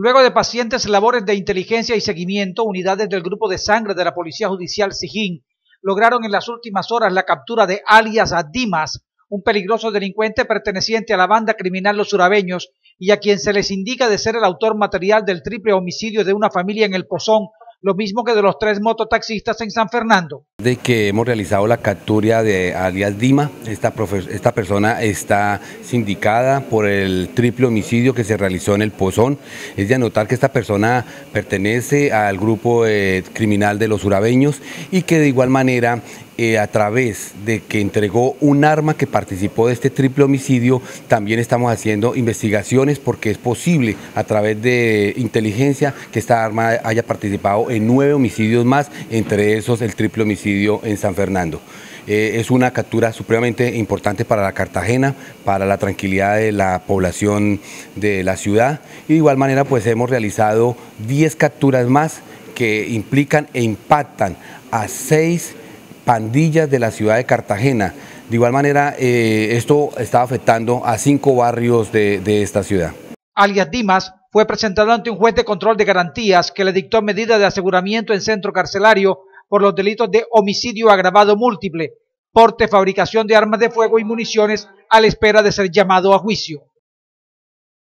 Luego de pacientes labores de inteligencia y seguimiento, unidades del Grupo de Sangre de la Policía Judicial Sijín lograron en las últimas horas la captura de alias Dimas, un peligroso delincuente perteneciente a la banda criminal Los Urabeños y a quien se les indica de ser el autor material del triple homicidio de una familia en el Pozón lo mismo que de los tres mototaxistas en San Fernando. De que hemos realizado la captura de alias Dima, esta, persona está sindicada por el triple homicidio que se realizó en el Pozón. Es de anotar que esta persona pertenece al grupo eh, criminal de los urabeños y que de igual manera eh, a través de que entregó un arma que participó de este triple homicidio, también estamos haciendo investigaciones porque es posible a través de inteligencia que esta arma haya participado en nueve homicidios más, entre esos el triple homicidio en San Fernando. Eh, es una captura supremamente importante para la Cartagena, para la tranquilidad de la población de la ciudad y de igual manera pues hemos realizado 10 capturas más que implican e impactan a seis pandillas de la ciudad de Cartagena. De igual manera, eh, esto está afectando a cinco barrios de, esta ciudad. Alias Dimas fue presentado ante un juez de control de garantías que le dictó medida de aseguramiento en centro carcelario por los delitos de homicidio agravado múltiple, porte, fabricación de armas de fuego y municiones a la espera de ser llamado a juicio.